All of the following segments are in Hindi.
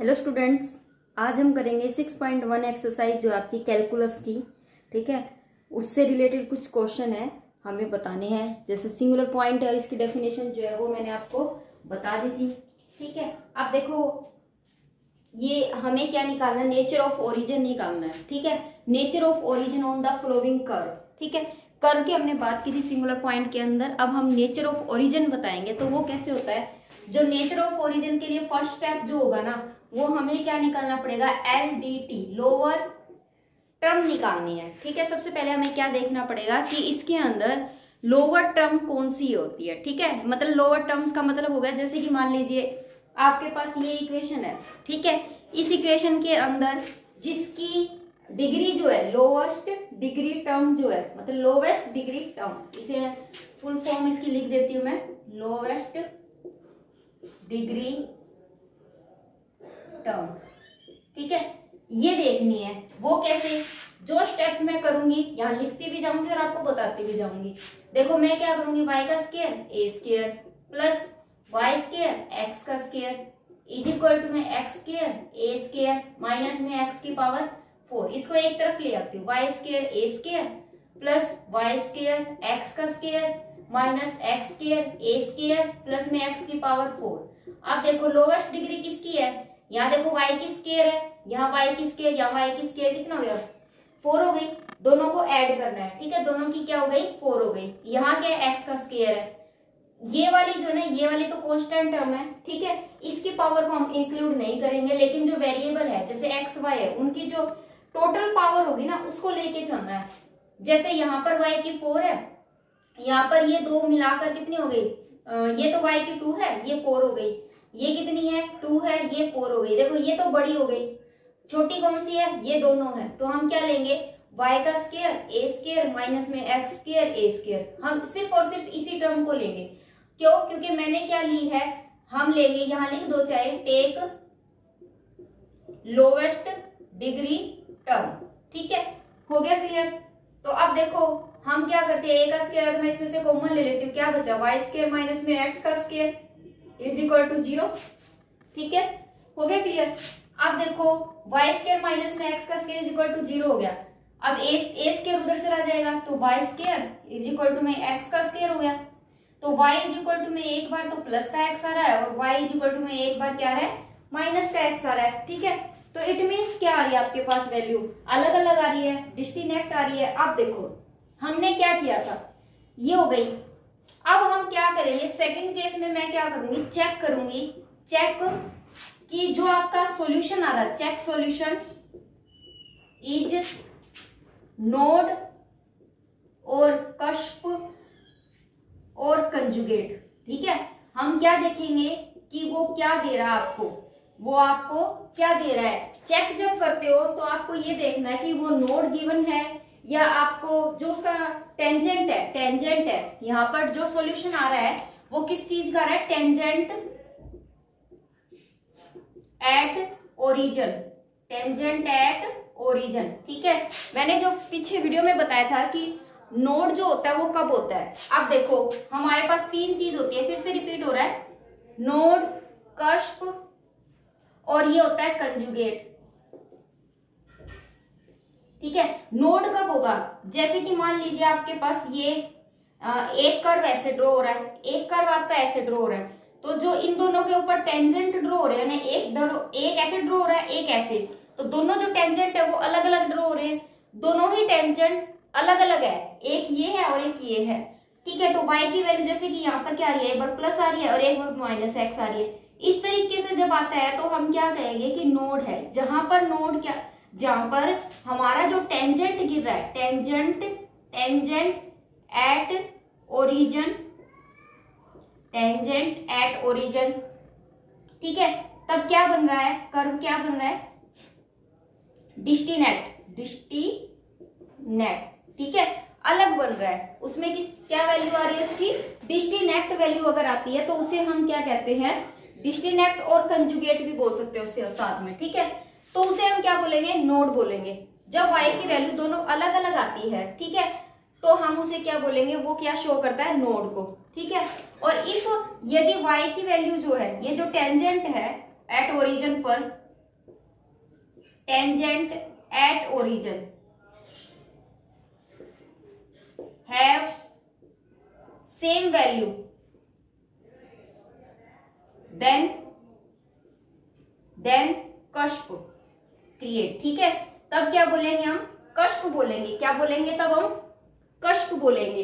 हेलो स्टूडेंट्स, आज हम करेंगे 6.1 एक्सरसाइज जो आपकी कैलकुलस की, ठीक है? उससे रिलेटेड कुछ क्वेश्चन है, हमें बताने हैं। जैसे सिंगुलर पॉइंट और इसकी डेफिनेशन जो है वो मैंने आपको बता दी थी, ठीक है? अब देखो, ये हमें क्या निकालना है? नेचर ऑफ़ ओरिजिन निकालना है, ठीक है? Nature of origin on the following curve, ठीक है? कर्व की हमने बात की थी सिंगुलर पॉइंट के अंदर। अब हम नेचर ऑफ़ ओरिजिन बताएँगे तो वो कैसे होता है? जो नेचर ऑफ़ ओरिजिन के लिए फ़र्स्ट स्टेप जो होगा ना, वो हमें क्या निकालना पड़ेगा? L D T lower term निकालनी है। ठीक है, सबसे पहले हमें क्या देखना पड़ेगा कि इसके अंदर लोअर टर्म कौन सी होती है? ठीक है मतलब लोअर टर्म्स का मतलब होगा, जैसे कि मान लीजिए, आपके पास ये इक्वेशन है। ठीक है, इस इक्वेशन के अंदर जिसकी डिग्री जो है लोवेस्ट डिग्री टर्म जो है मतलब लोवेस्ट डिग्री टर्म इसे फुल फॉर्म इसकी लिख देती हूँ मैं लोवेस्ट डिग्री टर्म ठीक है? ये देखनी है, वो कैसे? जो स्टेप मैं करूँगी, यहाँ लिखती भी जाऊँगी और आपको बताती भी जाऊँगी। देखो, मैं क्या करूँगी? y का square a square plus y square x का स्केयर इज़ इक्वल टू में x square a square minus में एक्स की पावर फोर, इसको एक तरफ़ ले आती हूँ। Y square a square plus y square x का square minus x square a square plus में एक्स की पावर फोर अब देखो लोवेस्ट डिग्री किसकी है? यहाँ देखो, y की स्केयर है। यहाँ y की स्केयर यहाँ y की स्केयर कितना हो गया? फोर हो गई। दोनों को ऐड करना है, ठीक है? दोनों की क्या हो गई? फोर हो गई। यहाँ क्या x का स्केयर है। ये वाली जो है ये वाली तो कांस्टेंट टर्म है, ठीक है? इसकी पावर को हम इंक्लूड नहीं करेंगे, लेकिन जो वेरिएबल है, जैसे एक्स वाई है, उनकी जो टोटल पावर होगी ना, उसको लेके चलना है। जैसे यहाँ पर y की फोर है, यहाँ पर ये दो मिलाकर कितनी हो गई? ये तो y की टू है, ये फोर हो गई। ये कितनी है? टू है, ये फोर हो गई। देखो, ये तो बड़ी हो गई। छोटी कौन सी है? ये दोनों है। तो हम क्या लेंगे? y का स्केयर ए स्केयर माइनस में एक्स स्केयर ए स्केयर हम सिर्फ़ और सिर्फ़ इसी टर्म को लेंगे। क्यों? क्योंकि मैंने क्या ली है? हम लेंगे, यहाँ लिख दो चाहे टेक लोवेस्ट डिग्री टर्म। ठीक है? हो गया क्लियर तो अब देखो, हम क्या करते हैं? ए का स्केयर तो मैं इसमें से कॉमन ले लेती हूँ। क्या बचा? वाई स्केयर माइनस में एक्स का square is equal to zero ठीक है? हो गया क्लियर अब देखो वाई स्केयर माइनस में एक्स का square is equal to zero हो गया। अब ए ए स्केयर उधर चला जाएगा तो y square is equal to में एक्स का स्केयर हो गया। तो y इज़ इक्वल टू में एक बार तो प्लस का x आ रहा है, और y इज़ इक्वल टू में एक बार क्या है? माइनस का x आ रहा है। ठीक है? तो इट मीन्स क्या आ रही है आपके पास वैल्यू अलग अलग आ रही है डिस्टिनेक्ट आ रही है। अब देखो, हमने क्या किया था? ये हो गई। अब हम क्या करेंगे? सेकंड केस में मैं क्या करूँगी? चेक करूँगी। चेक कि जो आपका सॉल्यूशन आ रहा चेक सॉल्यूशन इज़ नोड और कष्प और कंजुगेट ठीक है? हम क्या देखेंगे कि वो क्या दे रहा है आपको? वो आपको क्या दे रहा है? चेक जब करते हो तो आपको ये देखना है कि वो नोड गिवन है या आपको जो उसका टेंजेंट है टेंजेंट है, यहाँ पर जो सॉल्यूशन आ रहा है, वो किस चीज़ का रहा है? Tangent at origin tangent at origin ठीक है? मैंने जो पीछे वीडियो में बताया था कि नोड जो होता है वो कब होता है? अब देखो, हमारे पास तीन चीज़ होती है, फिर से रिपीट हो रहा है। नोड कष्प और ये होता है कंजुगेट ठीक है? नोड कब होगा? जैसे कि मान लीजिए आपके पास ये एक कर्व ऐसे ड्रॉ हो रहा है। एक कर्व आपका ऐसे ड्रॉ हो रहा है। तो जो इन दोनों के ऊपर टेंजेंट ड्रॉ हो रहे हैं एक एक ऐसे ड्रॉ हो रहा है, एक ऐसे। तो दोनों जो टेंजेंट है, वो अलग अलग ड्रॉ हो रहे हैं। दोनों ही टेंजेंट अलग अलग है। एक ये है और एक ये है। ठीक है तो वाई की वैल्यू जैसे कि यहाँ पर क्या आ रही है? एक बार प्लस आ रही है और एक बार माइनस एक्स आ रही है। इस तरीके से जब आता है तो हम क्या कहेंगे कि नोड है। जहाँ पर नोड क्या, जहाँ पर हमारा जो टेंजेंट गिर रहा है tangent tangent at origin tangent at origin ठीक है? तब क्या बन रहा है? कर्व क्या बन रहा है? डिस्टीनेट डिस्टीनेट ठीक है? अलग बन रहा है। उसमें किस, क्या वैल्यू आ रही है उसकी? डिस्टिनेक्ट वैल्यू अगर आती है तो उसे हम क्या कहते हैं? डिस्टिनेक्ट और कंजुगेट भी बोल सकते हैं उससे साथ में, ठीक है? तो उसे हम क्या बोलेंगे? नोड बोलेंगे। जब वाई की वैल्यू दोनों अलग अलग आती है, ठीक है? तो हम उसे क्या बोलेंगे? वो क्या शो करता है? नोड को, ठीक है? और इफ़ यदि y की वैल्यू जो है, ये जो टेंजेंट है एट ओरिजन पर tangent at origin have same value then then कष्प create, ठीक है? तब क्या बोलेंगे हम? कष्प बोलेंगे। क्या बोलेंगे तब हम? कष्प बोलेंगे।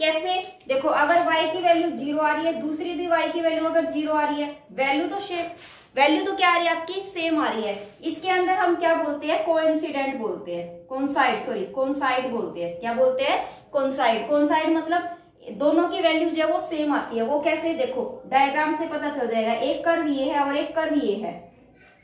कैसे? देखो, अगर y की वैल्यू ज़ीरो आ रही है, दूसरी भी y की वैल्यू अगर ज़ीरो आ रही है वैल्यू तो शेप वैल्यू तो क्या आ रही है आपकी? सेम आ रही है। इसके अंदर हम क्या बोलते हैं? कोइंसिडेंट बोलते हैं। कौन साइड सॉरी कौन साइड बोलते हैं। क्या बोलते हैं? कौन साइड कौन साइड मतलब दोनों की वैल्यू जो है वो सेम आती है। वो कैसे? देखो डायग्राम से पता चल जाएगा। एक कर्व ये है और एक कर्व ये है।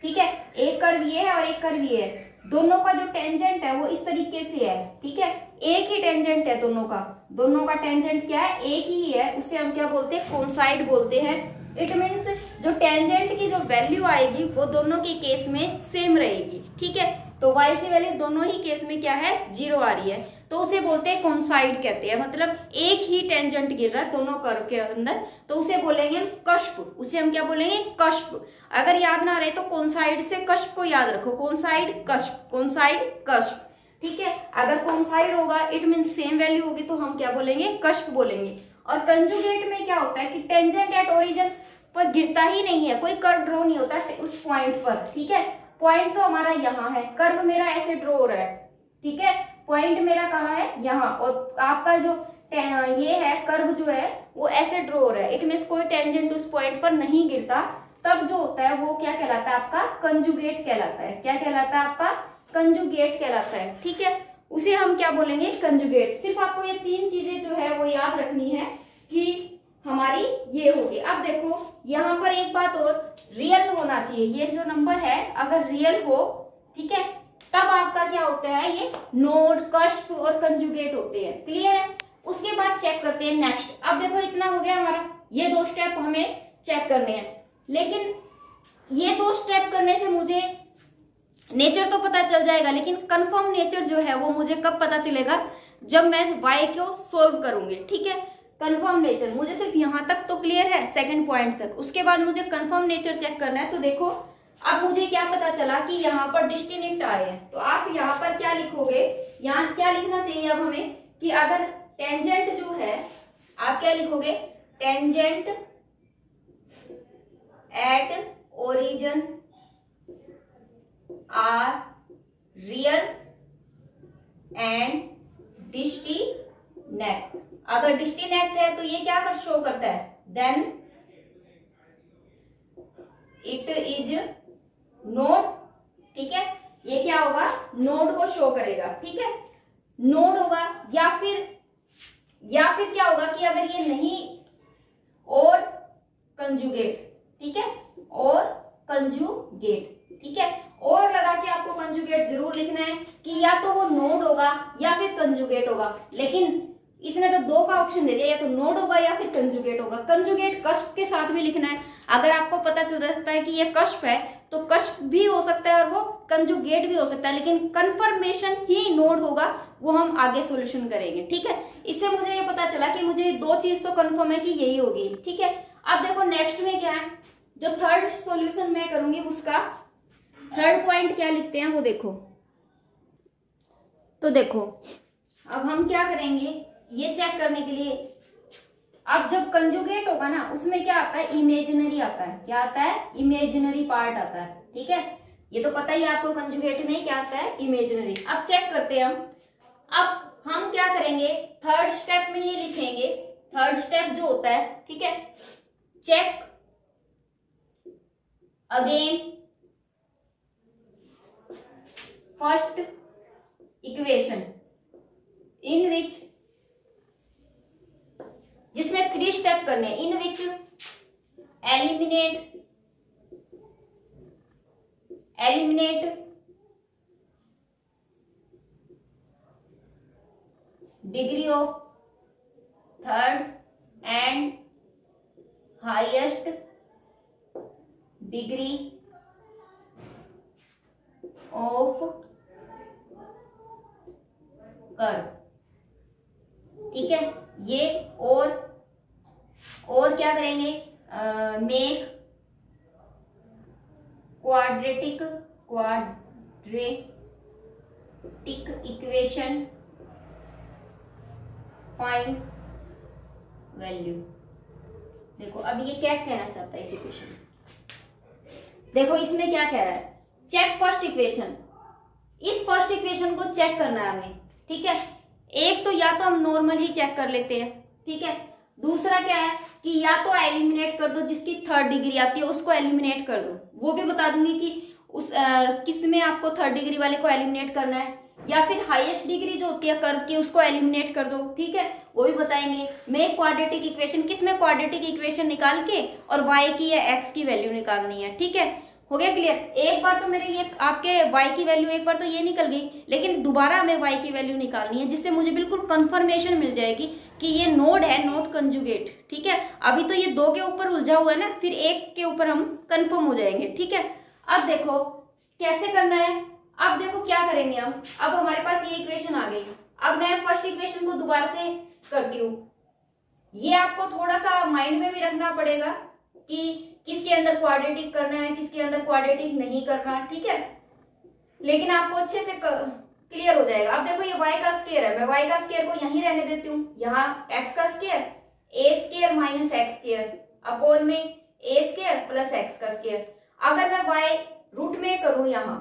ठीक है? एक कर्व ये है और एक कर्व ये है। दोनों का जो टेंजेंट है, वो इस तरीके से है। ठीक है? एक ही टेंजेंट है दोनों का। दोनों का टेंजेंट क्या है? एक ही है। उसे हम क्या बोलते हैं? कोनसाइड बोलते हैं। इट मीन्स जो टेंजेंट की जो वैल्यू आएगी, वो दोनों के केस में सेम रहेगी। ठीक है? तो y की वैल्यू दोनों ही केस में क्या है? ज़ीरो आ रही है। तो उसे बोलते हैं कॉन्साइड कहते हैं। मतलब एक ही टेंजेंट गिर रहा है दोनों कर्व के अंदर। तो उसे बोलेंगे हम कष्प उसे हम क्या बोलेंगे? कष्प अगर याद ना रहे तो कॉन्साइड से कष्प को याद रखो। कॉन्साइड कष्प कॉन्साइड कष्प ठीक है? अगर कॉन्साइड होगा इट मीन सेम वैल्यू होगी तो हम क्या बोलेंगे? कष्प बोलेंगे। और कंजुगेट में क्या होता है कि टेंजेंट एट ओरिजिन पर गिरता ही नहीं है। कोई कर्व ड्रॉ नहीं होता उस पॉइंट पर। ठीक है? पॉइंट तो हमारा यहाँ है। कर्व मेरा ऐसे ड्रॉ हो रहा है। ठीक है? पॉइंट मेरा कहाँ है? यहाँ। और आपका जो ये है कर्व जो है, वो ऐसे ड्रॉ हो रहा है। इट मीन कोई टेंजेंट उस पॉइंट पर नहीं गिरता। तब जो होता है, वो क्या कहलाता है? आपका कंजुगेट कहलाता है। क्या कहलाता है आपका? कंजुगेट कहलाता है। ठीक है? उसे हम क्या बोलेंगे? कंजुगेट सिर्फ़ आपको ये तीन चीज़ें जो है, वो याद रखनी है कि हमारी ये होगी। अब देखो, यहाँ पर एक बात और रियल होना चाहिए। ये जो नंबर है, अगर रियल हो, ठीक है तब आपका क्या होता है, ये नोड कष्ट और कंजुगेट होते हैं। क्लियर है? उसके बाद चेक करते हैं नेक्स्ट अब देखो, इतना हो गया हमारा। ये दो स्टेप हमें चेक करने हैं। लेकिन ये दो स्टेप करने से मुझे नेचर तो पता चल जाएगा, लेकिन कंफर्म नेचर जो है, वो मुझे कब पता चलेगा? जब मैं वाई को सोल्व करूँगी, ठीक है? कंफर्म नेचर मुझे सिर्फ़ यहाँ तक तो क्लियर है सेकंड पॉइंट तक। उसके बाद मुझे कंफर्म नेचर चेक करना है। तो देखो अब मुझे क्या पता चला कि यहाँ पर डिस्टिनिक्ट आए हैं। तो आप यहाँ पर क्या लिखोगे? यहाँ क्या लिखना चाहिए अब हमें? कि अगर टेंजेंट जो है, आप क्या लिखोगे? Tangent at origin are real and distinct अगर डिस्टिनेक्ट है तो ये क्या कर शो करता है? देन इट इज़ नोड ठीक है? ये क्या होगा? नोड को शो करेगा, ठीक है? नोड होगा, या फिर या फिर क्या होगा कि अगर ये नहीं, और कंजुगेट ठीक है? और कंजुगेट ठीक है? और लगा के आपको कंजुगेट ज़रूर लिखना है कि या तो वो नोड होगा, या फिर कंजुगेट होगा। लेकिन इसने तो दो का ऑप्शन दे दिया, या तो नोड होगा या फिर कंजुगेट होगा। कंजुगेट कष्प के साथ भी लिखना है। अगर आपको पता चल सकता है कि ये कष्प है तो कष्प भी हो सकता है और वो कंजुगेट भी हो सकता है, लेकिन कंफर्मेशन ही नोड होगा, वो हम आगे सोल्यूशन करेंगे, ठीक है? इससे मुझे ये पता चला कि मुझे दो चीज़ तो कंफर्म है कि यही होगी, ठीक है? अब देखो नेक्स्ट में क्या है? जो थर्ड सोल्यूशन मैं करूँगी उसका थर्ड पॉइंट क्या लिखते हैं वो देखो। तो देखो, अब हम क्या करेंगे? ये चेक करने के लिए अब जब कंजुगेट होगा ना, उसमें क्या आता है? इमेजिनरी आता है। क्या आता है? इमेजिनरी पार्ट आता है। ठीक है? ये तो पता ही आपको कंजुगेट में क्या आता है? इमेजिनरी अब चेक करते हैं हम। अब हम क्या करेंगे? थर्ड स्टेप में ये लिखेंगे। थर्ड स्टेप जो होता है, ठीक है? Check again first equation in which जिसमें थ्री स्टेप करने in which eliminate eliminate degree of third and highest degree of कर ठीक है? ये और और क्या करेंगे? Make quadratic quadratic equation find value देखो, अब ये क्या कहना चाहता है इस इक्वेशन देखो, इसमें क्या कह रहा है? चेक फ़र्स्ट इक्वेशन इस फ़र्स्ट इक्वेशन को चेक करना है हमें, ठीक है? एक तो या तो हम नॉर्मल ही चेक कर लेते हैं, ठीक है? दूसरा क्या है कि या तो एलिमिनेट कर दो जिसकी थर्ड डिग्री आती है, उसको एलिमिनेट कर दो। वो भी बता दूँगी कि उस किसमें आपको थर्ड डिग्री वाले को एलिमिनेट करना है, या फिर हाईएस्ट डिग्री जो होती है कर्व की, उसको एलिमिनेट कर दो, ठीक है? वो भी बताएँगे। मैं क्वाड्रेटिक इक्वेशन किसमें क्वाड्रेटिक इक्वेशन निकाल के और वाई की या एक्स की वैल्यू निकालनी है, ठीक है? हो गया क्लियर एक बार तो मेरे ये आपके y की वैल्यू एक बार तो ये निकल गई, लेकिन दोबारा हमें y की वैल्यू निकालनी है, जिससे मुझे बिल्कुल कंफर्मेशन मिल जाएगी कि ये नोड है नोट कंजुगेट ठीक है? अभी तो ये दो के ऊपर उलझा हुआ है ना, फिर एक के ऊपर हम कंफर्म हो जाएँगे, ठीक है? अब देखो, कैसे करना है? अब देखो क्या करेंगे हम? अब हमारे पास ये इक्वेशन आ गई। अब मैं फ़र्स्ट इक्वेशन को दोबारा से करती हूँ। ये आपको थोड़ा सा माइंड में भी रखना पड़ेगा कि किसके अंदर क्वाड्रेटिक करना है, किसके अंदर क्वाड्रेटिक नहीं करना ठीक है? लेकिन आपको अच्छे से क्लियर हो जाएगा। अब देखो ये y का स्केयर है। मैं y का स्केयर को यहीं रहने देती हूँ। यहाँ x का square a square minus x square upon में ए स्केयर प्लस एक्स का स्केयर अगर मैं वाई रूट में करूँ यहाँ,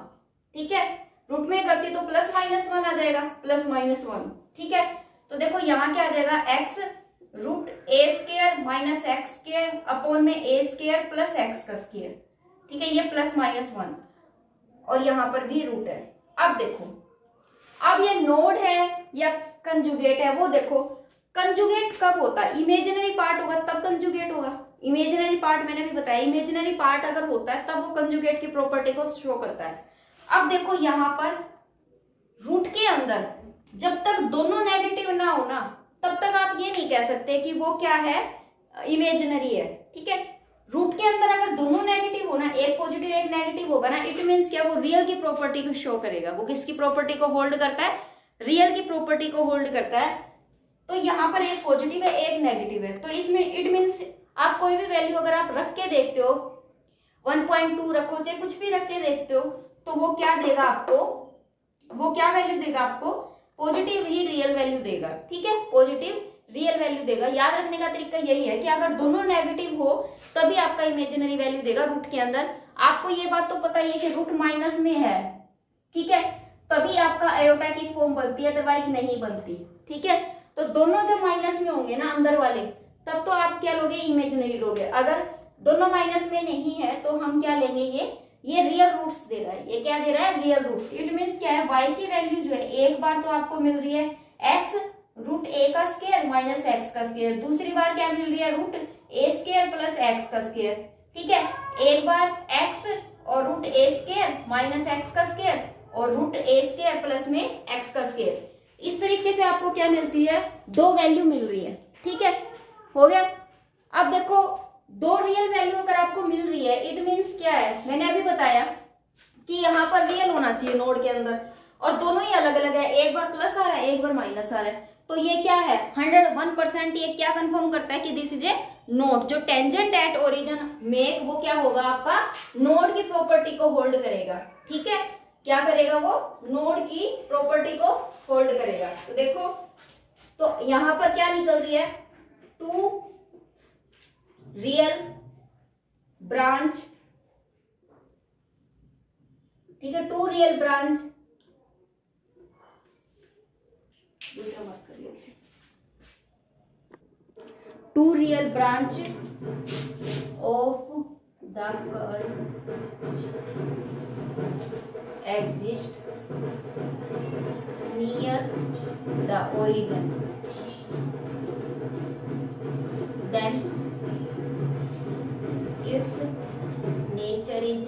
ठीक है? रूट में करती तो प्लस माइनस वन आ जाएगा प्लस माइनस वन ठीक है? तो देखो यहाँ क्या आ जाएगा x root a square minus x square upon में ए स्केयर प्लस एक्स का स्केयर ठीक है, ये प्लस माइनस वन। और यहाँ पर भी रूट है। अब देखो, अब ये नोड है, या कंजुगेट है, वो देखो। कंजुगेट कब होता है? इमेजिनरी पार्ट होगा, तब कंजुगेट होगा। इमेजिनरी पार्ट मैंने भी बताया इमेजिनरी पार्ट अगर होता है, तब वो कंजुगेट की प्रॉपर्टी को शो करता है। अब देखो, यहाँ पर रूट के अंदर, जब तक दोनों नेगेटिव ना हो ना तब तक आप ये नहीं कह सकते कि वो क्या है? इमेजिनरी है, ठीक है? रूट के अंदर अगर दोनों नेगेटिव हो ना एक पॉजिटिव एक नेगेटिव होगा ना इट मीन्स क्या वो रियल की प्रॉपर्टी को शो करेगा? वो किसकी प्रॉपर्टी को होल्ड करता है? रियल की प्रॉपर्टी को होल्ड करता है। तो यहाँ पर एक पॉजिटिव है, एक नेगेटिव है। तो इसमें इट मीन्स आप कोई भी वैल्यू अगर आप रख के देखते हो 1.2 रखो, चाहे कुछ भी रख के देखते हो तो वो क्या देगा आपको? वो क्या वैल्यू देगा आपको? पॉजिटिव ही रियल वैल्यू देगा, ठीक है? पॉजिटिव रियल वैल्यू देगा। याद रखने का तरीका यही है कि अगर दोनों नेगेटिव हो, तभी आपका इमेजिनरी वैल्यू देगा रूट के अंदर। आपको ये बात तो पता ही है कि रूट माइनस में है, ठीक है? तभी आपका एरोटा की फॉर्म बनती है अदरवाइज़ नहीं बनती, ठीक है? तो दोनों जब माइनस में होंगे ना, अंदर वाले, तब तो आप क्या लोगे? इमेजिनरी लोगे। अगर दोनों माइनस में नहीं है तो हम क्या लेंगे ये? ये रियल रूट्स दे रहा है। ये क्या दे रहा है? रियल रूट्स इट मीन्स क्या है? Y की वैल्यू जो है, एक बार तो आपको मिल रही है। X रूट ए का स्केयर माइनस एक्स का स्केयर दूसरी बार क्या मिल रही है? Root a square plus x का स्केयर ठीक है? एक बार x और root a square minus x का स्केयर और रूट ए स्केयर प्लस में एक्स का स्केयर इस तरीके से आपको क्या मिलती है? दो वैल्यू मिल रही है। ठीक है? हो गया? अब देखो दो रियल वैल्यू अगर आपको मिल रही है इट मीन्स क्या है? मैंने अभी बताया कि यहाँ पर रियल होना चाहिए नोड के अंदर। और दोनों ही अलग अलग है, एक बार प्लस आ रहा है, एक बार माइनस आ रहा है। तो ये क्या है? हंड्रेड वन परसेंट ये क्या कंफर्म करता है कि दिस इज़ ए नोड जो टेंजेंट एट ओरिजिन मेक वो क्या होगा आपका? नोड की प्रॉपर्टी को होल्ड करेगा। ठीक है? क्या करेगा वो? नोड की प्रॉपर्टी को होल्ड करेगा। तो देखो तो यहाँ पर क्या निकल रही है? टू रियल ब्रांच ठीक है टू रियल ब्रांच दूसरा बात करिए two real branch of the curve exist near the origin then its nature is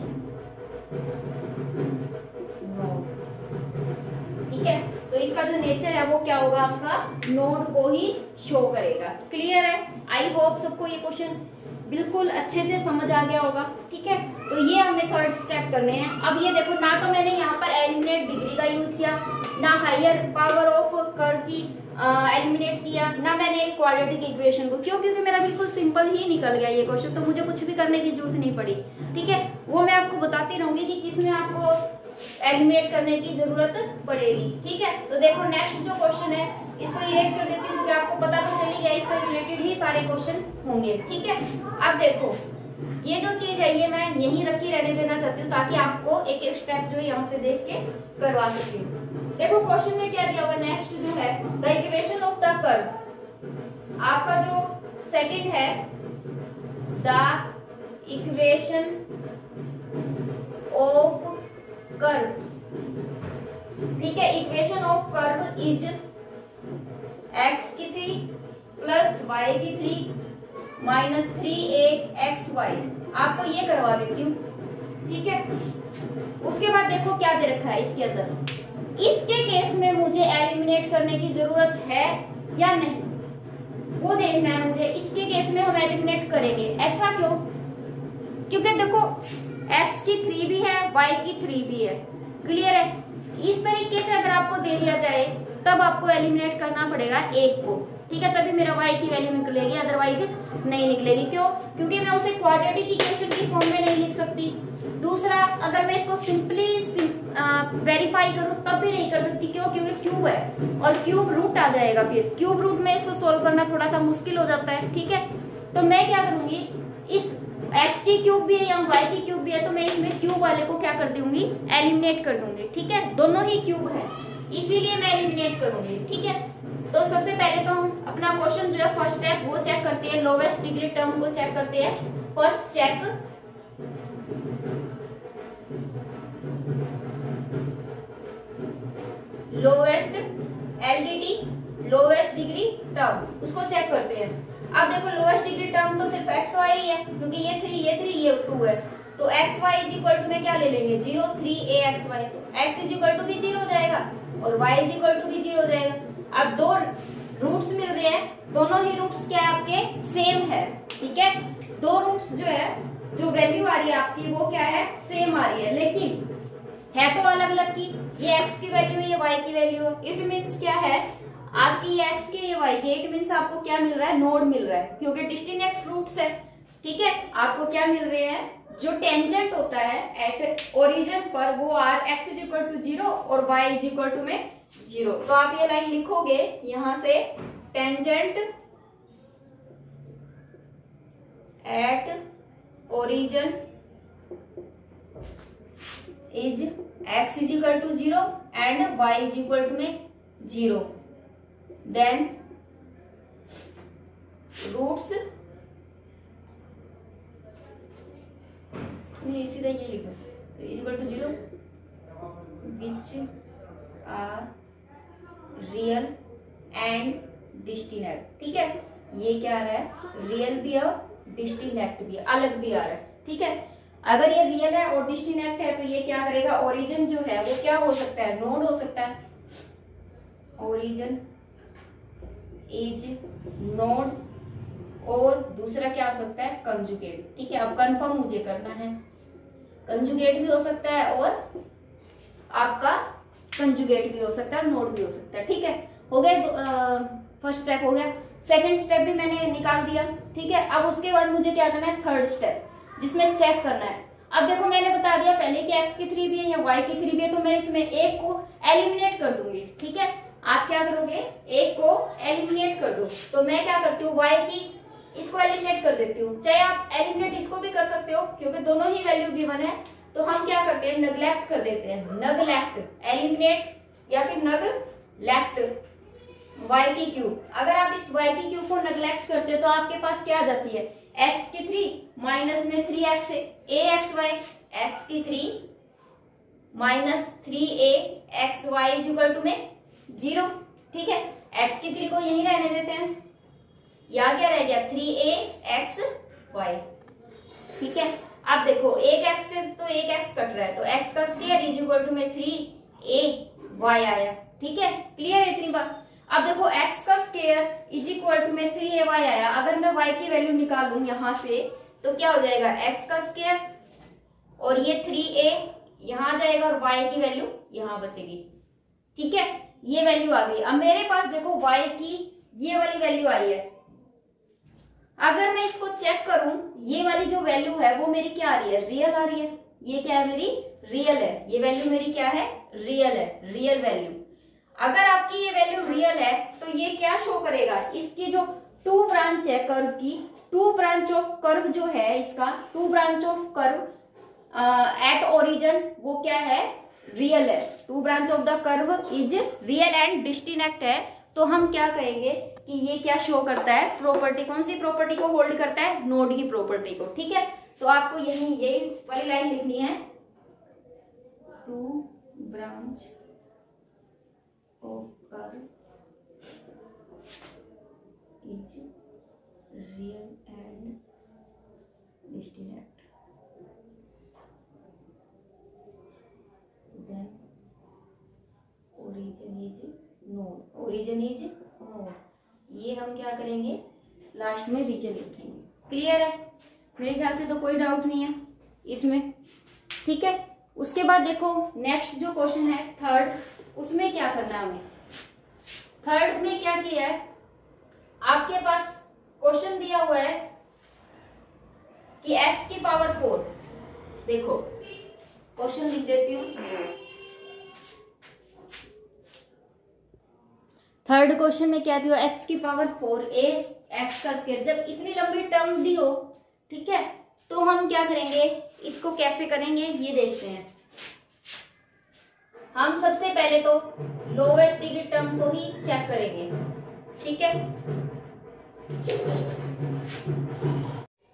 ठीक है? तो इसका जो नेचर है, वो क्या होगा आपका? नोड को ही शो करेगा। क्लियर है? आई होप सबको ये क्वेश्चन बिल्कुल अच्छे से समझ आ गया होगा। ठीक है? तो ये हमें थर्ड स्टेप करने हैं। अब ये देखो, ना तो मैंने यहाँ पर एलिमिनेट डिग्री का यूज़ किया, ना हायर पावर ऑफ़ कर की एलिमिनेट किया, ना मैंने क्वाड्रेटिक इक्वेशन को। क्यों? क्योंकि मेरा बिल्कुल सिंपल ही निकल गया ये क्वेश्चन तो मुझे कुछ भी करने की ज़रूरत नहीं पड़ी। ठीक है? वो मैं आपको बताती रहूँगी कि किसमें आपको एलिमिनेट करने की ज़रूरत पड़ेगी। ठीक है? तो देखो नेक्स्ट जो क्वेश्चन है, इसको इरेज कर देती हूँ, क्योंकि आपको पता तो चली गया, इससे रिलेटेड ही सारे क्वेश्चन होंगे। ठीक है? अब देखो ये जो चीज़ है, ये मैं यहीं रखी रहने देना चाहती हूँ ताकि आपको एक एक स्टेप जो यहाँ से देख के करवा सके। देखो क्वेश्चन में क्या दिया हुआ नेक्स्ट जो है the equation of the curve आपका जो सेकंड है द इक्वेशन ऑफ़ कर्व ठीक है equation of curve is x की थ्री प्लस वाई की three minus three a x y. आपको ये करवा देती हूँ। ठीक है? उसके बाद देखो क्या दे रखा है इसके अंदर। इसके केस में मुझे एलिमिनेट करने की ज़रूरत है या नहीं? वो देखना है मुझे। इसके केस में हम एलिमिनेट करेंगे। ऐसा क्यों? क्योंकि देखो, x की थ्री भी है, y की थ्री भी है। क्लियर है? इस तरीके से अगर आपको दे दिया जाए, तब आपको एलिमिनेट करना पड़ेगा एक को। ठीक है, तभी मेरा वाई की वैल्यू निकलेगी अदरवाइज़ नहीं निकलेगी। क्यों? क्योंकि मैं उसे क्वाड्रेटिक इक्वेशन की फॉर्म में नहीं लिख सकती। दूसरा, अगर मैं इसको सिंपली वेरीफाई करूँ, तब भी नहीं कर सकती। क्यों? क्योंकि क्यूब है, और क्यूब रूट आ जाएगा फिर। क्यूब रूट में इसको सोल्व करना थोड़ा सा मुश्किल हो जाता है, ठीक है? तो मैं क्या करूँगी? इस x की क्यूब भी है या y की क्यूब भी है तो मैं इसमें क्यूब वाले को क्या कर दूँगी? एलिमिनेट कर दूँगी, ठीक है? दोनों ही क्यूब है, इसीलिए मैं एलिमिनेट करूँगी, ठीक है? तो सबसे पहले तो हम अपना क्वेश्चन जो है फ़र्स्ट स्टेप वो चेक करते हैं लोवेस्ट डिग्री टर्म को चेक करते हैं। First check lowest LDT lowest degree term उसको चेक करते हैं। अब देखो लोवेस्ट डिग्री टर्म तो सिर्फ़ एक्स वाई ही है, क्योंकि ये थ्री ये थ्री ये टू है। तो x y is equal to में क्या ले लेंगे? Zero three a x y तो एक्स इज़ इक्वल टू भी ज़ीरो हो जाएगा और वाई इज़ इक्वल टू भी ज़ीरो हो जाएगा। अब दो रूट्स मिल रहे हैं। दोनों ही रूट्स क्या है आपके? सेम है। ठीक है? दो रूट्स जो है, जो वैल्यू आ रही है आपकी, वो क्या है? सेम आ रही है। लेकिन, है तो अलग अलग की। ये x की वैल्यू ये y की वैल्यू इट मीन्स क्या है? आपकी ये x की, ये y की। इट मीन्स आपको क्या मिल रहा है? नोड मिल रहा है। क्योंकि डिस्टिनेक्ट रूट्स है। ठीक है? आपको क्या मिल रहे हैं? जो टेंजेंट होता है एट ओरिजिन पर, वो are x is equal to zero और y इज़ इक्वल टू में ज़ीरो। तो आप ये लाइन लिखोगे, यहाँ से tangent at origin is x is equal to zero and y is equal to में ज़ीरो देन रूट्स सीधा ये लिखो। Is equal to zero which are and distinct ठीक है? ये क्या आ रहा है? रियल भी और डिस्टिनेक्ट भी अलग भी आ रहा है। ठीक है? अगर ये रियल है और डिस्टिनेक्ट है तो ये क्या करेगा? ओरिजिन जो है, वो क्या हो सकता है? नोड हो सकता है। ओरिजिन इज़ नोड और दूसरा क्या हो सकता है? कंजुगेट ठीक है? अब कंफर्म मुझे करना है। कंजुगेट भी हो सकता है और आपका कंजुगेट भी हो सकता है नोड भी हो सकता है। ठीक है? हो गया फ़र्स्ट स्टेप हो गया। सेकंड स्टेप भी मैंने निकाल दिया, ठीक है? अब उसके बाद मुझे क्या करना है? थर्ड स्टेप जिसमें चेक करना है। अब देखो, मैंने बता दिया, पहले कि एक्स की थ्री भी है या वाई की थ्री भी है तो मैं इसमें एक को एलिमिनेट कर दूँगी, ठीक है? आप क्या करोगे? एक को एलिमिनेट कर दो। तो मैं क्या करती हूँ? वाई की इसको एलिमिनेट कर देती हूँ। चाहे आप एलिमिनेट इसको भी कर सकते हो, क्योंकि दोनों ही वैल्यू गिवन है तो हम क्या करते हैं? नगलेक्ट कर देते हैं। नगलेक्ट एलिमिनेट या फिर नग लेफ़्ट वाई की क्यूब अगर आप इस वाई की क्यूब को नगलेक्ट करते हो तो आपके पास क्या आ जाती है? एक्स की थ्री माइनस में three x a x y x की three minus three a x y is equal to में ज़ीरो ठीक है? एक्स की थ्री को यही रहने देते हैं। यहाँ क्या रह गया? थ्री ए एक्स वाई ठीक है? अब देखो, एक एक्स से तो एक एक्स कट रहा है तो एक्स का स्केयर इज़ इक्वल टू में थ्री ए वाई आया ठीक है? क्लियर है इतनी बात? अब देखो x का स्केयर इज़ इक्वल टू में थ्री ए वाई आया। अगर मैं y की वैल्यू निकालू यहाँ से तो क्या हो जाएगा? x का स्केयर और ये थ्री ए यहाँ जाएगा और y की वैल्यू यहाँ बचेगी। ठीक है? ये वैल्यू आ गई। अब मेरे पास देखो y की ये वाली वैल्यू आई है। अगर मैं इसको चेक करूँ, ये वाली जो वैल्यू है, वो मेरी क्या आ रही है? रियल आ रही है। ये क्या है मेरी? रियल है। ये वैल्यू मेरी क्या है? रियल है। रियल वैल्यू अगर आपकी ये वैल्यू रियल है तो ये क्या शो करेगा? इसकी जो टू ब्रांच है कर्व की टू ब्रांच ऑफ़ कर्व जो है इसका two branch of curve at origin वो क्या है? रियल है. Two branch of the curve is real and distinct है. तो हम क्या कहेंगे कि ये क्या शो करता है? प्रॉपर्टी कौन सी प्रॉपर्टी को होल्ड करता है? नोड की प्रॉपर्टी को, ठीक है? तो आपको यही यही वाली लाइन लिखनी है. Two branch curve is real and distinct then, origin is node origin is node ये हम क्या करेंगे? लास्ट में रीजन लिखेंगे. क्लियर है? मेरे ख्याल से तो कोई डाउट नहीं है इसमें. ठीक है? उसके बाद देखो नेक्स्ट जो क्वेश्चन है थर्ड उसमें क्या करना है हमें? थर्ड में क्या किया है? आपके पास क्वेश्चन दिया हुआ है कि x की पावर फोर देखो क्वेश्चन लिख देती हूँ। थर्ड क्वेश्चन में क्या दिया एक्स की पावर फोर ए एक्स का स्केयर जब इतनी लंबी टर्म दी हो, ठीक है तो हम क्या करेंगे? इसको कैसे करेंगे? ये देखते हैं। हम सबसे पहले तो लोवेस्ट डिग्री टर्म को ही चेक करेंगे। ठीक है?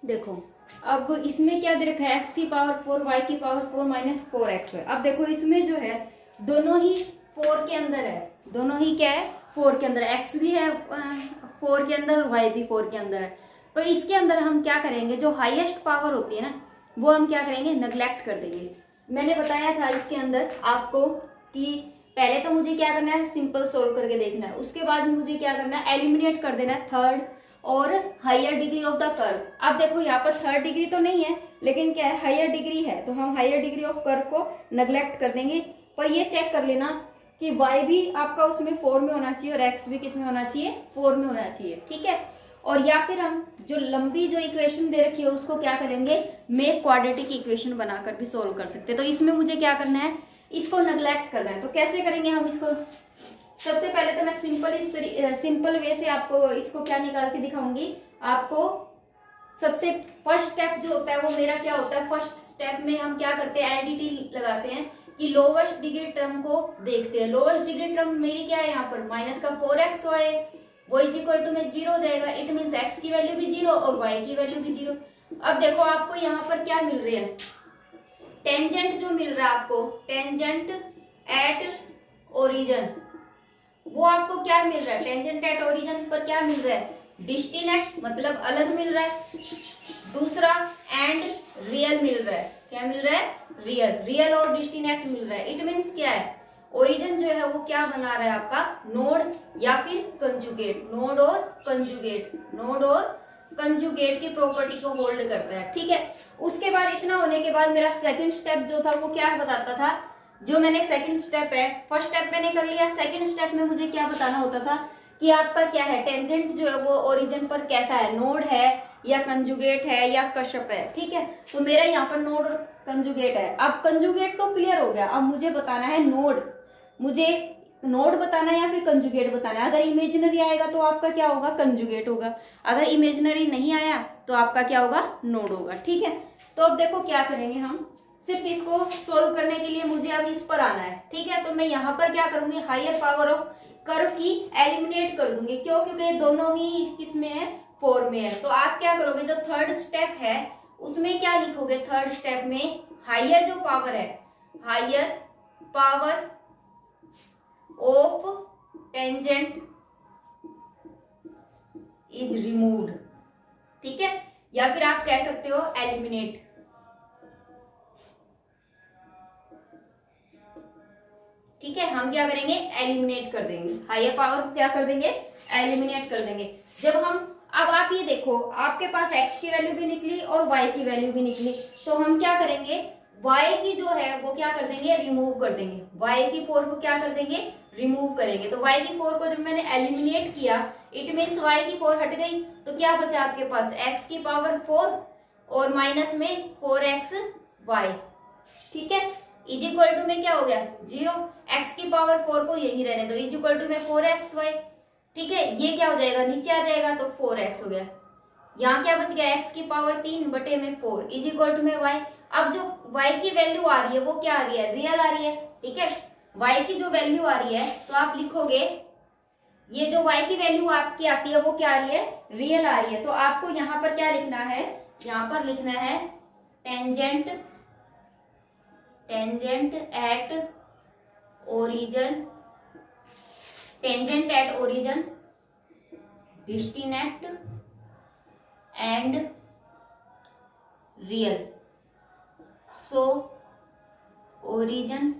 देखो, अब इसमें क्या दे रखा है? एक्स की पावर फोर वाई की power four minus four x अब देखो, इसमें जो है, दोनों ही फोर के अंदर है। दोनों ही क्या है? फोर के अंदर एक्स भी है फोर के अंदर वाई भी फोर के अंदर है। तो इसके अंदर हम क्या करेंगे? जो हाईएस्ट पावर होती है ना, वो हम क्या करेंगे? नेग्लेक्ट कर देंगे। मैंने बताया था इसके अंदर आपको कि पहले तो मुझे क्या करना है? सिंपल सोल्व करके देखना है। उसके बाद मुझे क्या करना है? एलिमिनेट कर देना है थर्ड और higher degree of the curve अब देखो, यहाँ पर थर्ड डिग्री तो नहीं है, लेकिन क्या है? हायर डिग्री है। तो हम हायर डिग्री ऑफ़ कर्व को नेग्लेक्ट कर देंगे। पर ये चेक कर लेना कि y भी आपका उसमें फोर में होना चाहिए और x भी किसमें होना चाहिए? फोर में होना चाहिए। ठीक है? और या फिर हम जो लंबी जो इक्वेशन दे रखी है, उसको क्या करेंगे? मेक क्वाड्रेटिक इक्वेशन बनाकर भी सोल्व कर सकते तो इसमें मुझे क्या करना है? इसको नेग्लेक्ट करना है। तो कैसे करेंगे हम इसको? सबसे पहले तो मैं सिंपल इस सिंपल वे से आपको इसको क्या निकाल के दिखाऊँगी। आपको सबसे फ़र्स्ट स्टेप जो होता है वो मेरा क्या होता है? फ़र्स्ट स्टेप में हम क्या करते हैं? एडिटी लगाते हैं कि लोवेस्ट डिग्री टर्म को देखते हैं। लोवेस्ट डिग्री टर्म मेरी क्या है यहाँ पर? माइनस का फोर एक्स वाई वो इज़ इक्वल टू में ज़ीरो जाएगा। इट मीन एक्स की वैल्यू भी ज़ीरो और वाई की वैल्यू भी ज़ीरो अब देखो आपको यहाँ पर क्या मिल रहे हैं? टेंजेंट जो मिल रहा है आपको, टेंजेंट एट ओरिजन वो आपको क्या मिल रहा है? टेंजेंट एट ओरिजन पर क्या मिल रहा है? डिस्टिनेट मतलब अलग मिल रहा है। दूसरा एंड रियल मिल रहा है। क्या मिल रहा है? रियल रियल और डिस्टिनेक्ट मिल रहा है। इट मीन्स क्या है? ओरिजिन जो है वो क्या बना रहा है आपका? नोड या फिर कंजुगेट नोड और कंजुगेट नोड और कंजुगेट की प्रॉपर्टी को होल्ड करता है, ठीक है? उसके बाद इतना होने के बाद मेरा सेकंड स्टेप जो था, वो क्या बताता था? जो मैंने सेकंड स्टेप है फ़र्स्ट स्टेप मैंने कर लिया सेकंड स्टेप में मुझे क्या बताना होता था? कि आपका क्या है टेंजेंट जो है, वो ओरिजिन पर कैसा है? नोड है या कंजुगेट है या कश्यप है, ठीक है? तो मेरा यहाँ पर नोड कंजुगेट है। अब कंजुगेट तो क्लियर हो गया, अब मुझे बताना है नोड मुझे नोड बताना है या फिर कंजुगेट बताना है? अगर इमेजिनरी आएगा तो आपका क्या होगा? कंजुगेट होगा। अगर इमेजिनरी नहीं आया तो आपका क्या होगा? नोड होगा। ठीक है? तो अब देखो क्या करेंगे हम। सिर्फ़ इसको सोल्व करने के लिए मुझे अब इस पर आना है। ठीक है? तो मैं यहाँ पर क्या करूँगी? हाइयर पावर ऑफ़ कर्व की एलिमिनेट कर दूँगी। क्यों? क्योंकि दोनों ही किसमें है फोर में है। तो आप क्या करोगे? जो थर्ड स्टेप है, उसमें क्या लिखोगे? थर्ड स्टेप में हाइयर जो पावर है higher power of tangent is removed ठीक है? या फिर आप कह सकते हो एलिमिनेट ठीक है? हम क्या करेंगे? एलिमिनेट कर देंगे. हाइयर पावर क्या कर देंगे? एलिमिनेट कर देंगे. जब हम, अब आप ये देखो, आपके पास x की वैल्यू भी निकली और y की वैल्यू भी निकली. तो हम क्या करेंगे? y की जो है, वो क्या कर देंगे? रिमूव कर देंगे. y की फोर को क्या कर देंगे? रिमूव करेंगे। तो y की फोर को जब मैंने एलिमिनेट किया इट मीन y की फोर हट गई तो क्या बचा आपके पास? x की पावर फोर और माइनस में फोर एक्स वाई ठीक है? इज़ इक्वल टू में क्या हो गया? ज़ीरो एक्स की पावर फोर को यही रहने दो। इज़ इक्वल टू में फोर एक्स वाई ठीक है? ये क्या हो जाएगा? नीचे आ जाएगा तो फोर एक्स हो गया। यहाँ क्या बच गया? एक्स की पावर तीन बटे में फोर इज़ इक्वल टू में वाई अब जो y की वैल्यू आ रही है, वो क्या आ रही है? रियल आ रही है। ठीक है? Y की जो वैल्यू आ रही है तो आप लिखोगे, ये जो y की वैल्यू आपकी आती है, वो क्या आ रही है? रियल आ रही है। तो आपको यहाँ पर क्या लिखना है? यहाँ पर लिखना है tangent tangent at origin tangent at origin distinct and real so origin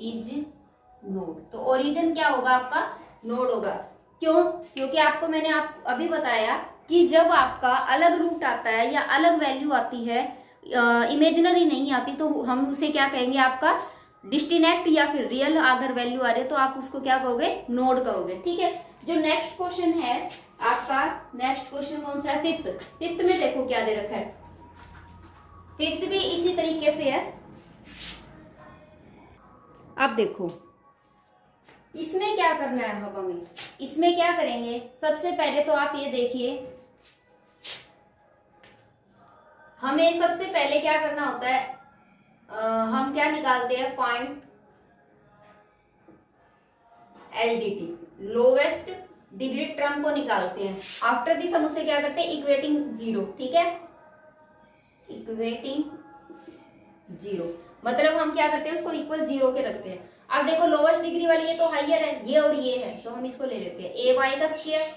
is node. तो ओरिजन क्या होगा आपका? नोड होगा। क्यों? क्योंकि आपको मैंने आप, अभी बताया कि जब आपका अलग रूट आता है या अलग वैल्यू आती है इमेजिनरी नहीं आती तो हम उसे क्या कहेंगे? आपका डिस्टिनेक्ट या फिर रियल अगर वैल्यू आ रही है तो आप उसको क्या कहोगे? नोड कहोगे। ठीक है? जो नेक्स्ट क्वेश्चन है, आपका नेक्स्ट क्वेश्चन कौन सा है? फिफ्थ फिफ्थ में देखो क्या दे रखा है। फिफ्थ भी इसी तरीके से है। अब देखो। इसमें क्या करना है हवा में इसमें क्या करेंगे? सबसे पहले तो आप ये देखिए। हमें सबसे पहले क्या करना होता है? आ, हम क्या निकालते हैं? Point LDT lowest degree term को निकालते हैं। आफ्टर दिस हम उसे क्या करते हैं? इक्वेटिंग ज़ीरो ठीक है? इक्वेटिंग ज़ीरो मतलब हम क्या करते हैं, उसको इक्वल ज़ीरो के रखते हैं। अब देखो लोवेस्ट डिग्री वाली ये तो हाइयर है, ये और ये है तो हम इसको ले लेते हैं। ए वाई का स्केयर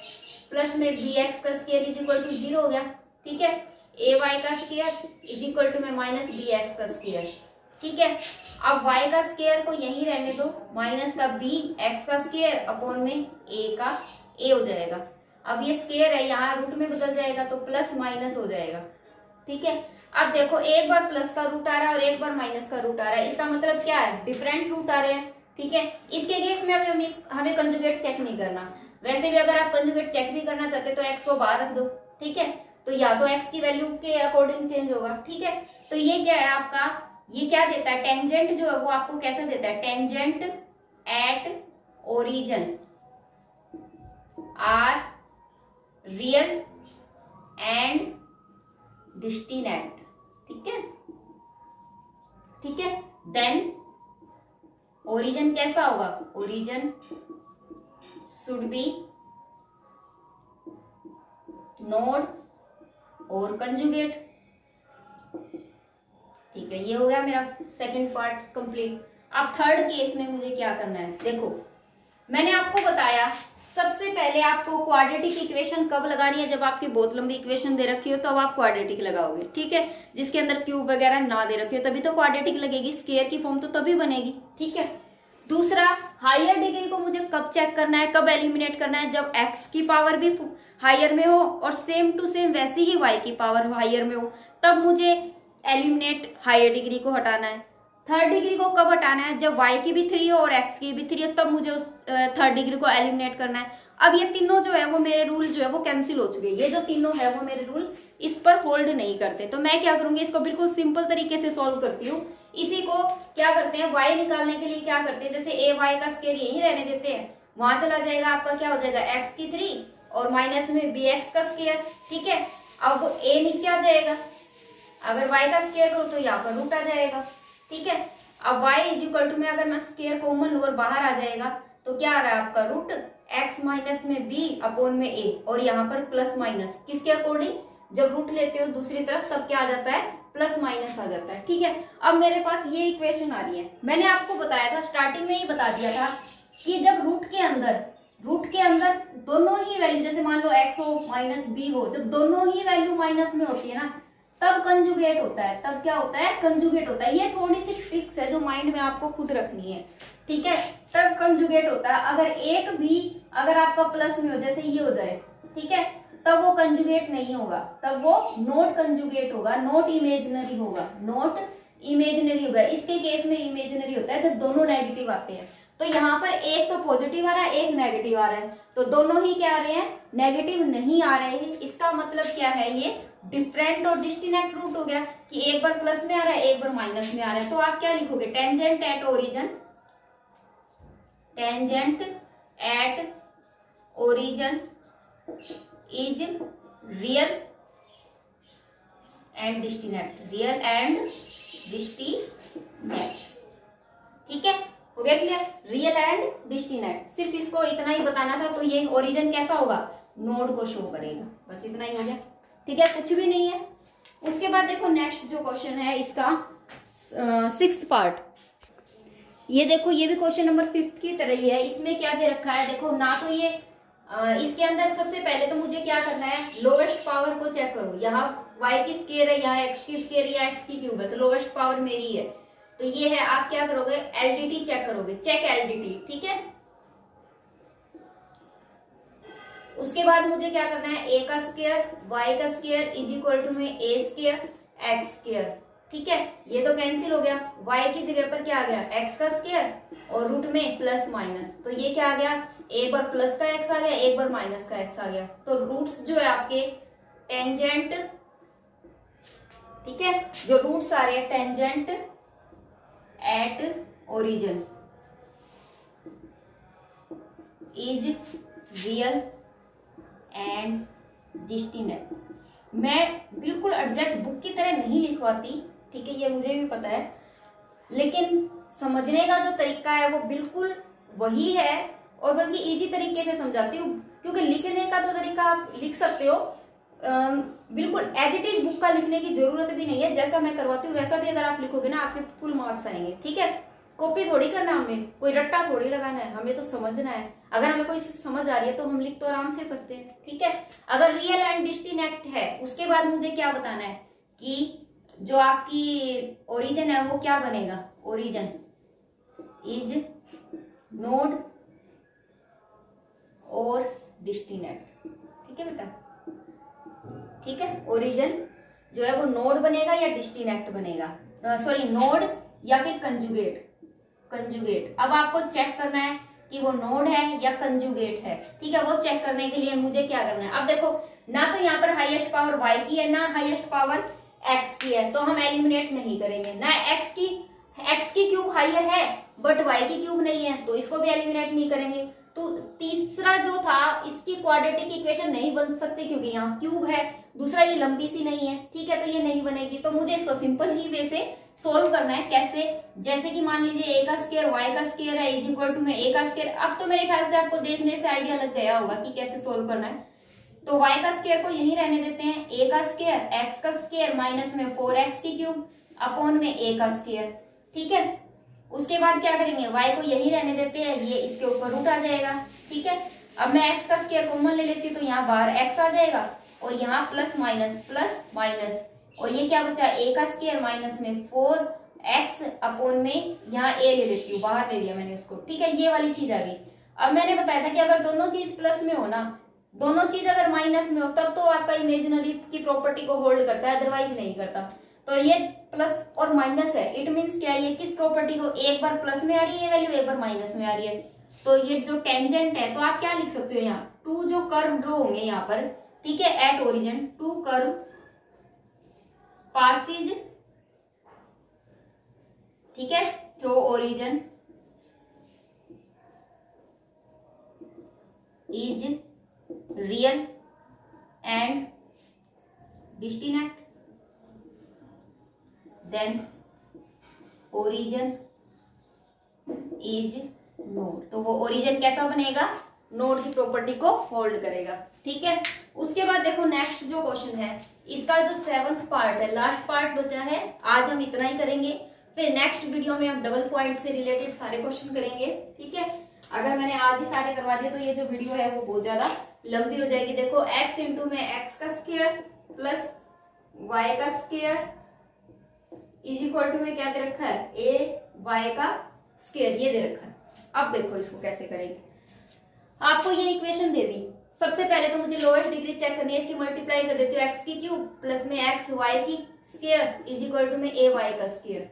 प्लस में बी एक्स का square is equal to zero हो गया, ठीक है? ए वाई का स्केयर इज़ इक्वल टू में माइनस बी एक्स का स्केयर ठीक है? अब y का स्केयर को यही रहने दो माइनस का b x का स्केयर अपॉन में a का a हो जाएगा। अब ये स्केयर है, यहाँ रूट में बदल जाएगा तो प्लस माइनस हो जाएगा, ठीक है? अब देखो, एक बार प्लस का रूट आ रहा है और एक बार माइनस का रूट आ रहा है। इसका मतलब क्या है? डिफरेंट रूट आ रहे हैं, ठीक है? इसके केस में हमें हमें कंजुगेट चेक नहीं करना। वैसे भी अगर आप कंजुगेट चेक भी करना चाहते तो एक्स को बाहर रख दो, ठीक है? तो या तो एक्स की वैल्यू के अकॉर्डिंग चेंज होगा, ठीक है? तो ये क्या है आपका? ये क्या देता है? टेंजेंट जो है, वो आपको कैसा देता है? Tangent at origin are real and distinct ठीक है? ठीक है? देन ओरिजन कैसा होगा? ओरिजन शुड बी नोड और कंजुगेट ठीक है, ये हो गया मेरा सेकंड पार्ट कंप्लीट अब थर्ड केस में मुझे क्या करना है? देखो, मैंने आपको बताया सबसे पहले आपको क्वाड्रेटिक इक्वेशन कब लगानी है? जब आपकी बहुत लंबी इक्वेशन दे रखी हो तो आप क्वाड्रेटिक लगाओगे, ठीक है? जिसके अंदर क्यूब वगैरह ना दे रखी हो, तभी तो क्वाड्रेटिक लगेगी। स्केयर की फॉर्म तो तभी बनेगी, ठीक है? दूसरा हायर डिग्री को मुझे कब चेक करना है? कब एलिमिनेट करना है? जब एक्स की पावर भी हायर में हो और सेम टू सेम वैसी ही वाई की पावर हायर में हो, तब मुझे एलिमिनेट हायर डिग्री को हटाना है। थर्ड डिग्री को कब हटाना है? जब y की भी थ्री हो और x की भी थ्री हो, तब मुझे उस थर्ड डिग्री को एलिमिनेट करना है। अब ये तीनों जो है, वो मेरे रूल जो है, वो कैंसिल हो चुके हैं। ये जो तीनों है, वो मेरे रूल इस पर होल्ड नहीं करते। तो मैं क्या करूँगी, इसको बिल्कुल सिंपल तरीके से सॉल्व करती हूँ। इसी को क्या करते हैं वाई निकालने के लिए क्या करते हैं? जैसे ए वाई का स्केयर यही रहने देते हैं। वहाँ चला जाएगा, आपका क्या हो जाएगा? एक्स की थ्री और माइनस में बी एक्स का स्केयर ठीक है? अब ए नीचे आ जाएगा। अगर वाई का स्केयर करूँ तो यहाँ पर रूट आ जाएगा। ठीक है? अब y इज़ इक्वल टू में अगर मैं स्केयर कॉमन लूँ और बाहर आ जाएगा तो क्या आ रहा है आपका रूट x माइनस में b अपॉन में a और यहाँ पर प्लस माइनस किसके अकॉर्डिंग जब रूट लेते हो दूसरी तरफ़, तब क्या आ जाता है? प्लस माइनस आ जाता है, ठीक है? अब मेरे पास ये इक्वेशन आ रही है। मैंने आपको बताया था स्टार्टिंग में ही बता दिया था कि जब रूट के अंदर रूट के अंदर दोनों ही वैल्यू जैसे मान लो एक्स हो माइनस बी हो, जब दोनों ही वैल्यू माइनस में होती है ना तब कंजुगेट होता है। तब क्या होता है? कंजुगेट होता है। ये थोड़ी सी ट्रिक्स है जो माइंड में आपको खुद रखनी है। ठीक है? तब कंजुगेट होता है। अगर एक भी, अगर आपका प्लस में हो, जैसे ये हो जाए, ठीक है? तब वो कंजुगेट नहीं होगा। तब वो नोट कंजुगेट होगा। नोट इमेजनरी होगा। नोट इमेजनरी होगा। इसके केस में इमेजनरी होता है, जब दोनों नेगेटिव आते हैं। तो यहाँ पर एक तो पॉजिटिव आ रहा है, एक नेगेटिव आ रहा है। तो दोनों ही क्या आ रहे हैं? नेगेटिव नहीं आ रहे हैं। इसका मतलब क्या है ये? डिफरेंट और डिस्टिनेक्ट रूट हो गया कि एक बार प्लस में आ रहा है, एक बार माइनस में आ रहा है। तो आप क्या लिखोगे? Tangent at origin tangent at origin is real and distinct real and distinct ठीक है? हो गया क्लियर रियल एंड डिस्टिनेक्ट सिर्फ़ इसको इतना ही बताना था तो ये ओरिजन कैसा होगा? नोड को शो करेगा। बस इतना ही हो गया। ठीक है कुछ भी नहीं है। उसके बाद देखो नेक्स्ट जो क्वेश्चन है इसका सिक्स पार्ट ये देखो ये भी क्वेश्चन नंबर फिफ्थ की तरह ही है। इसमें क्या दे रखा है? देखो ना तो ये आ, इसके अंदर सबसे पहले तो मुझे क्या करना है? लोवेस्ट पावर को चेक करो। यहाँ वाई की स्केयर है यहाँ x की स्केयर या एक्स की क्यूब है तो लोवेस्ट पावर मेरी है। तो ये है आप क्या करोगे? एलडीटी चेक करोगे। चेक एलडीटी ठीक है? उसके बाद मुझे क्या करना है? ए का स्केयर वाई का स्केयर इज़ इक्वल टू में ए स्केयर एक्स स्केयर ठीक है? ये तो कैंसिल हो गया. Y की जगह पर क्या आ गया? X का स्केयर और रूट में प्लस माइनस तो ये क्या आ गया? एक बार प्लस का x आ गया एक बार माइनस का x आ गया. तो रूट्स जो है आपके टेंजेंट ठीक है? जो रूट्स आ रहे हैं tangent at origin is real and distinct मैं बिल्कुल एग्जैक्ट बुक की तरह नहीं लिखवाती, ठीक है, ये मुझे भी पता है। लेकिन समझने का जो तरीका है, वो बिल्कुल वही है और बल्कि इजी तरीके से समझाती हूँ, क्योंकि लिखने का तो तरीका आप लिख सकते हो। बिल्कुल एज इट इज़ बुक का लिखने की ज़रूरत भी नहीं है, जैसा मैं करवाती हूँ, वैसा भी अगर आप लिखोगे ना, आपके फुल मार्क्स आएँगे, ठीक है? कॉपी थोड़ी करना हमें, कोई रट्टा थोड़ी लगाना है, हमें तो समझना है। अगर हमें कोई समझ आ रही है तो हम लिख तो आराम से सकते हैं, ठीक है? अगर रियल एंड डिस्टिनेक्ट है, उसके बाद मुझे क्या बताना है कि जो आपकी ओरिजन है वो क्या बनेगा? ओरिजन इज़ नोड और डिस्टिनेक्ट ठीक है बेटा? ठीक है? ओरिजन जो है वो नोड बनेगा या डिस्टिनेक्ट बनेगा? सॉरी नोड या फिर कंजुगेट कंजुगेट अब आपको चेक करना है कि वो नोड है या कंजुगेट है। ठीक है, वो चेक करने के लिए मुझे क्या करना है? अब देखो, ना तो यहाँ पर हाईएस्ट पावर वाई की है, ना हाईएस्ट पावर एक्स की है तो हम एलिमिनेट नहीं करेंगे। ना एक्स की एक्स की क्यूब हाइयर है बट वाई की क्यूब नहीं है तो इसको भी एलिमिनेट नहीं करेंगे। तो तीसरा जो था, इसकी क्वाड्रेटिक इक्वेशन नहीं बन सकती क्योंकि यहाँ क्यूब है, दूसरा ये लंबी सी नहीं है, ठीक है तो ये नहीं बनेगी। तो मुझे इसको सिंपल ही वे से सोल्व करना है, कैसे? जैसे कि मान लीजिए ए का स्केयर वाई का स्केयर है इज़ इक्वल टू में ए का स्केयर अब तो मेरे ख्याल से आपको देखने से आइडिया लग गया होगा कि कैसे सोल्व करना है। तो y का स्केयर को यही रहने देते हैं, a का स्केयर x का स्केयर माइनस में फोर एक्स की क्यूब अपॉन में a का स्केयर ठीक है? उसके बाद क्या करेंगे? Y को यही रहने देते हैं, ये इसके ऊपर रूट आ जाएगा, ठीक है? अब मैं x का स्केयर कॉमन ले लेती तो यहाँ बाहर x आ जाएगा, और यहाँ प्लस माइनस प्लस माइनस और ये क्या बचा? A का स्केयर माइनस में फोर एक्स अपॉन में यहाँ a ले लेती हूँ, बाहर ले लिया मैंने उसको, ठीक है? ये वाली चीज़ आ गई। अब मैंने बताया था कि अगर दोनों चीज़ प्लस में हो ना, दोनों चीज़ अगर माइनस में हो, तब तो आपका इमेजिनरी की प्रॉपर्टी को होल्ड करता है अदरवाइज़ नहीं करता। तो ये प्लस और माइनस है। इट मीन्स क्या ये किस प्रॉपर्टी को एक बार प्लस में आ रही है वैल्यू एक बार माइनस में आ रही है। तो ये जो टेंजेंट है तो आप क्या लिख सकते हो यहाँ? टू जो कर्व ड्रो होंगे यहाँ पर, ठीक है at origin two curve passes ठीक है through origin is real and distinct then origin is node तो वो ओरिजन कैसा बनेगा? नोड की प्रॉपर्टी को होल्ड करेगा। ठीक है? उसके बाद देखो नेक्स्ट जो क्वेश्चन है, इसका जो सेवंथ पार्ट है लास्ट पार्ट बचा है। आज हम इतना ही करेंगे। फिर नेक्स्ट वीडियो में हम डबल पॉइंट से रिलेटेड सारे क्वेश्चन करेंगे। ठीक है? अगर मैंने आज ही सारे करवा दिए तो ये जो वीडियो है, वो बहुत ज़्यादा लंबी हो जाएगी। देखो, x इंटू में x का स्केयर प्लस y का स्केयर इज़ इक्वल टू में क्या दे रखा है? ए वाई का स्केयर ये दे रखा है। अब देखो इसको कैसे करेंगे। आपको ये इक्वेशन दे दी। सबसे पहले तो मुझे लोएस्ट डिग्री चेक करनी है, इसकी मल्टीप्लाई कर देती हूँ एक्स की क्यूब प्लस में एक्स वाई की स्केयर इज़ इक्वल टू में ए वाई का स्केयर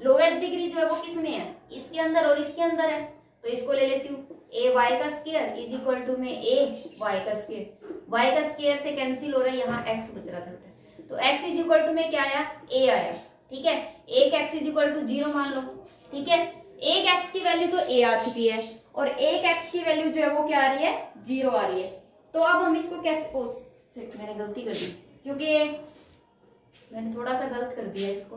लोएस्ट डिग्री जो है वो किसमें है? इसके अंदर और इसके अंदर है। तो इसको ले लेती हूँ। ए वाई का स्केयर इज़ इक्वल टू में ए वाई का स्केयर वाई का स्केयर से कैंसिल हो रहा है, यहाँ एक्स बच रहा था। तो एक्स इज़ इक्वल टू में क्या आया? ए आया। ठीक है? एक x is equal to zero मान लो, ठीक है? एक एक्स की वैल्यू तो ए आ चुकी है और एक एक्स की वैल्यू जो है वो क्या आ रही है? ज़ीरो आ रही है। तो अब हम इसको कैसे, ओ मैंने गलती कर दी। क्योंकि मैंने थोड़ा सा गलत कर दिया इसको।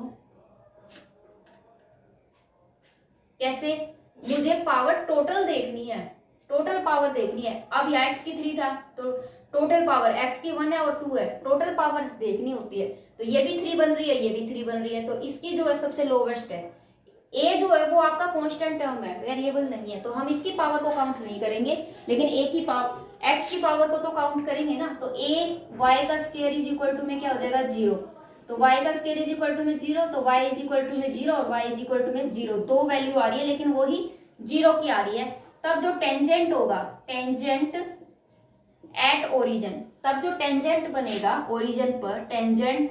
कैसे? मुझे पावर टोटल देखनी है। टोटल पावर देखनी है। अब यहाँ एक्स की थ्री था तो टोटल पावर एक्स की वन है और टू है। टोटल पावर देखनी होती है। तो ये भी थ्री बन रही है, ये भी थ्री बन रही है। तो इसकी जो है सबसे लोवेस्ट है। ए जो है वो आपका कांस्टेंट टर्म है वेरिएबल नहीं है। तो हम इसकी पावर को काउंट नहीं करेंगे। लेकिन ए की पावर एक्स की पावर को तो काउंट करेंगे ना। तो ए वाई का स्केयर इज़ इक्वल टू में क्या हो जाएगा? ज़ीरो तो y का स्केयर इज़ इक्वल टू में ज़ीरो तो y इज़ इक्वल टू में ज़ीरो और y इज़ इक्वल टू में ज़ीरो दो वैल्यू आ रही है, लेकिन वही ज़ीरो की आ रही है। तब जो टेंजेंट होगा टेंजेंट एट ओरिजन तब जो टेंजेंट बनेगा ओरिजन पर टेंजेंट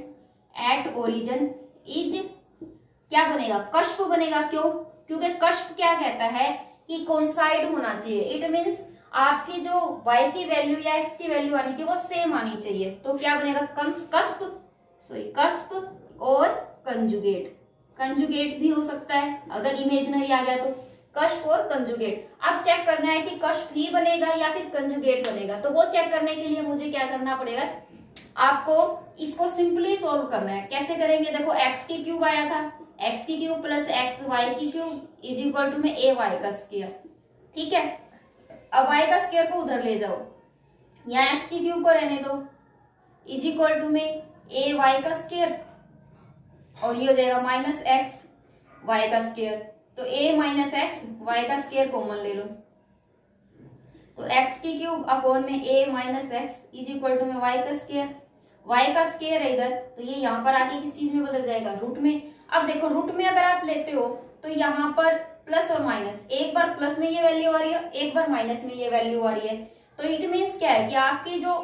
एट ओरिजन इज़ क्या बनेगा? कष्प बनेगा क्यों? क्योंकि कष्प क्या कहता है कि कौनसाइड होना चाहिए। इट मीन्स आपकी जो y की वैल्यू या x की वैल्यू आनी चाहिए, वो सेम आनी चाहिए। तो क्या बनेगा? कंस कस्प सॉरी कस्प और कंजुगेट कंजुगेट भी हो सकता है। अगर इमेजनरी आ गया तो। कष्प और कंजुगेट अब चेक करना है कि कश फ्री बनेगा या फिर कंजुगेट बनेगा। तो वो चेक करने के लिए मुझे क्या करना पड़ेगा? आपको इसको सिंपली सोल्व करना है। कैसे करेंगे? देखो एक्स की क्यूब आया था। एक्स की क्यूब प्लस एक्स वाई की क्यूब इज़ इक्वल टू में ए वाई का स्केयर ठीक है? अब वाई का स्केयर को उधर ले जाओ। यहाँ एक्स की क्यूब को रहने दो। इज़ इक्वल टू में ए वाई का स्केयर और ये हो जाएगा माइनस एक्स वाई का स्केयर तो ए माइनस एक्स वाई का स्केयर कॉमन ले लो। तो x की क्यूब अपॉन में a minus x is equal to में y का स्केयर y का स्केयर है इधर तो ये यहाँ पर आके किस चीज़ में बदल जाएगा? रूट में। अब देखो रूट में अगर आप लेते हो तो यहाँ पर प्लस और माइनस एक बार प्लस में ये वैल्यू आ रही है, एक बार माइनस में ये वैल्यू आ रही है। तो इट मीन्स क्या है कि आपकी जो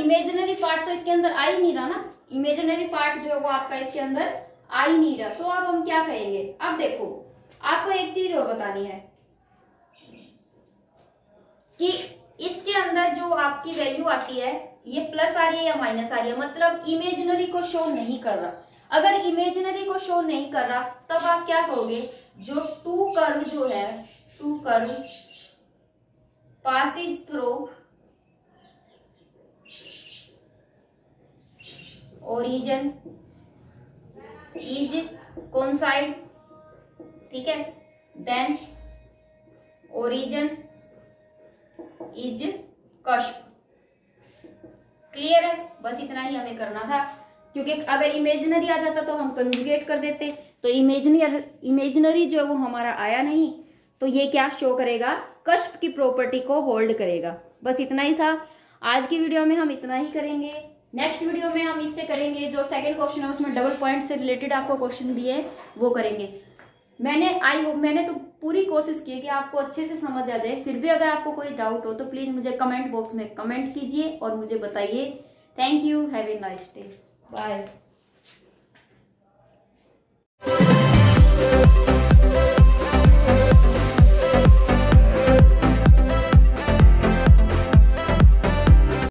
इमेजिनरी पार्ट तो इसके अंदर आ ही नहीं रहा ना। इमेजिनरी पार्ट जो है वो आपका इसके अंदर आ नहीं रहा। तो अब हम क्या कहेंगे? अब देखो, आपको एक चीज़ और बतानी है कि इसके अंदर जो आपकी वैल्यू आती है, ये प्लस आ रही है या माइनस आ रही है? मतलब इमेजिनरी को शो नहीं कर रहा। अगर इमेजिनरी को शो नहीं कर रहा, तब आप क्या करोगे जो टू कर्व जो है two curve passes through origin is कौन साइड ठीक है? Then origin is cusp clear है? बस इतना ही हमें करना था। क्योंकि अगर इमेजिनरी आ जाता तो हम कंजुगेट कर देते। तो इमेजिनरी इमेजिनरी जो है वो हमारा आया नहीं। तो ये क्या शो करेगा? कश्प की प्रॉपर्टी को होल्ड करेगा। बस इतना ही था। आज की वीडियो में हम इतना ही करेंगे। नेक्स्ट वीडियो में हम इससे करेंगे, जो सेकंड क्वेश्चन है, उसमें डबल पॉइंट से रिलेटेड आपको क्वेश्चन दिए वो करेंगे। मैंने आई होप मैंने तो पूरी कोशिश की है कि आपको अच्छे से समझ आ जाए। फिर भी अगर आपको कोई डाउट हो तो प्लीज़ मुझे कमेंट बॉक्स में कमेंट कीजिए और मुझे बताइए। Thank you have a nice day bye